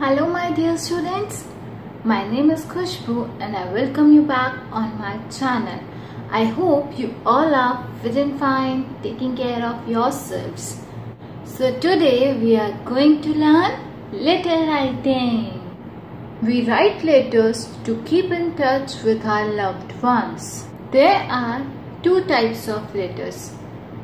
Hello my dear students. My name is Khushboo and I welcome you back on my channel. I hope you all are fit and fine, taking care of yourselves. So today we are going to learn letter writing. We write letters to keep in touch with our loved ones. There are two types of letters,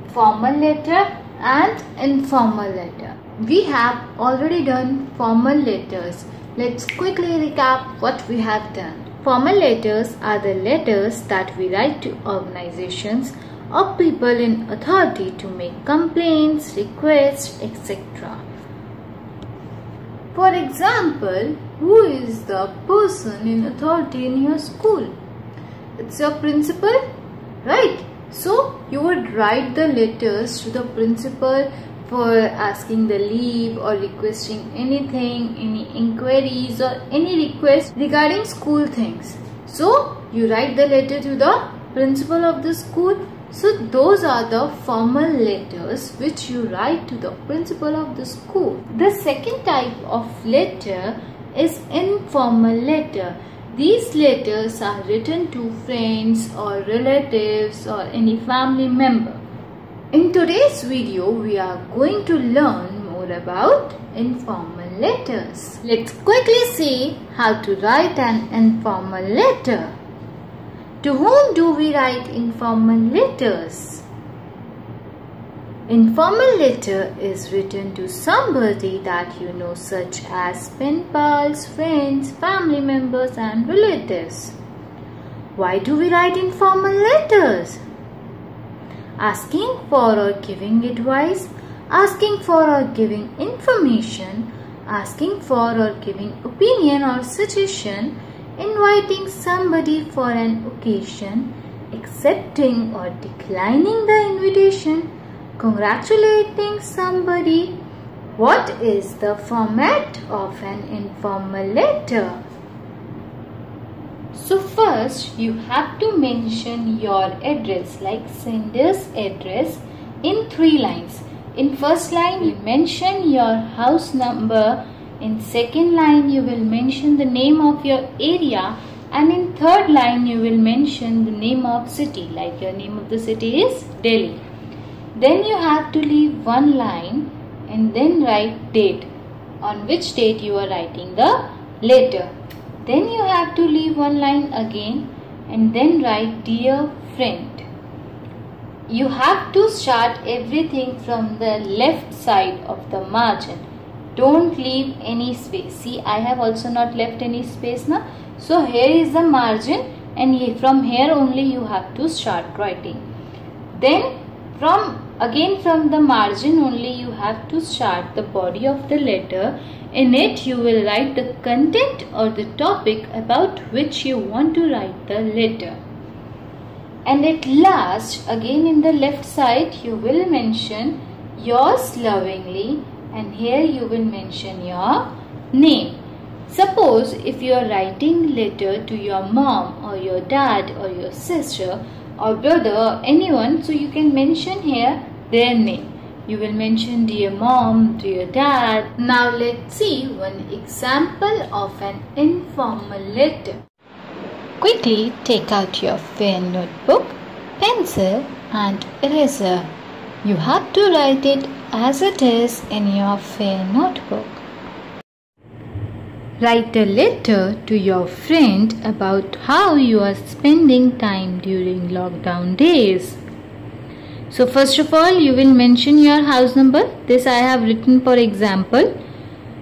formal letter and informal letter. We have already done formal letters. Let's quickly recap what we have done. Formal letters are the letters that we write to organizations or people in authority to make complaints, requests, etc. For example, who is the person in authority in your school? It's your principal, right? So you would write the letters to the principal for asking the leave or requesting anything, any inquiries or any request regarding school things. So you write the letter to the principal of the school. So those are the formal letters which you write to the principal of the school. The second type of letter is informal letter. These letters are written to friends or relatives or any family member. In today's video, we are going to learn more about informal letters. Let's quickly see how to write an informal letter. To whom do we write informal letters? Informal letter is written to somebody that you know such as pen pals, friends, family members and relatives. Why do we write informal letters? asking for or giving advice, asking for or giving information, asking for or giving opinion or suggestion, inviting somebody for an occasion, accepting or declining the invitation, congratulating somebody. What is the format of an informal letter? So first you have to mention your address like sender's address in three lines. In first line you mention your house number. In second line you will mention the name of your area and in third line you will mention the name of city like your name of the city is Delhi. Then you have to leave one line and then write date on which date you are writing the letter. Then you have to leave one line again and then write dear friend. You have to start everything from the left side of the margin. Don't leave any space. See I have also not left any space now. So here is the margin and from here only you have to start writing. Then from again from the margin only you have to start the body of the letter in it you will write the content or the topic about which you want to write the letter. And at last again in the left side you will mention yours lovingly and here you will mention your name. Suppose if you are writing letter to your mom or your dad or your sister or brother anyone so you can mention here their name. You will mention dear mom, dear dad. Now let's see one example of an informal letter. Quickly take out your fair notebook, pencil and eraser. You have to write it as it is in your fair notebook. Write a letter to your friend about how you are spending time during lockdown days. So first of all you will mention your house number. This I have written for example.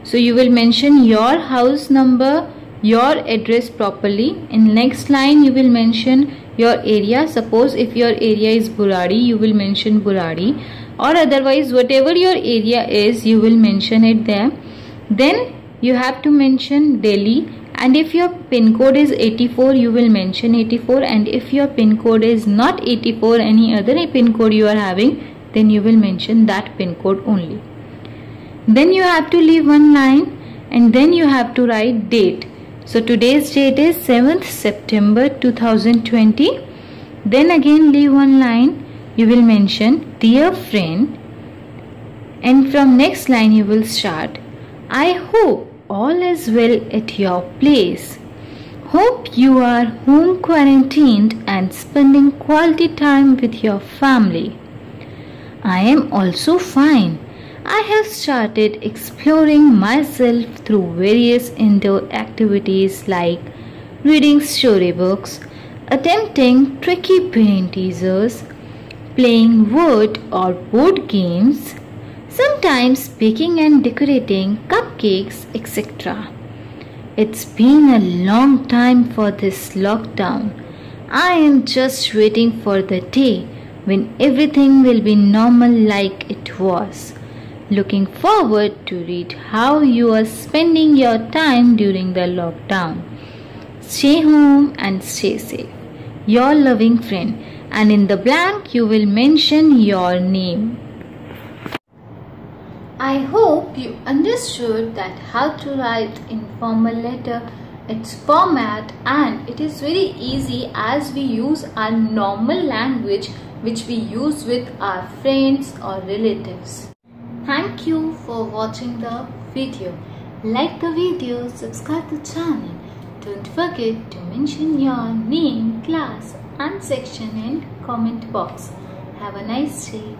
So you will mention your house number, your address properly. In next line you will mention your area. Suppose if your area is Buradi, you will mention Buradi or otherwise whatever your area is you will mention it there. Then you have to mention Delhi and if your pin code is 84 you will mention 84 and if your pin code is not 84 any other pin code you are having then you will mention that pin code only. Then you have to leave one line and then you have to write date. So today's date is 7th September 2020 then again leave one line. You will mention dear friend and from next line you will start I hope all is well at your place. Hope you are home quarantined and spending quality time with your family. I am also fine. I have started exploring myself through various indoor activities like reading storybooks, attempting tricky brain teasers, playing word or board games, sometimes baking and decorating etc. It's been a long time for this lockdown. I am just waiting for the day when everything will be normal like it was. Looking forward to read how you are spending your time during the lockdown. Stay home and stay safe. Your loving friend and in the blank you will mention your name. I hope you understood that how to write informal letter its format and it is very easy as we use our normal language which we use with our friends or relatives. Thank you for watching the video. Like the video, subscribe the channel. Don't forget to mention your name, class and section in comment box. Have a nice day.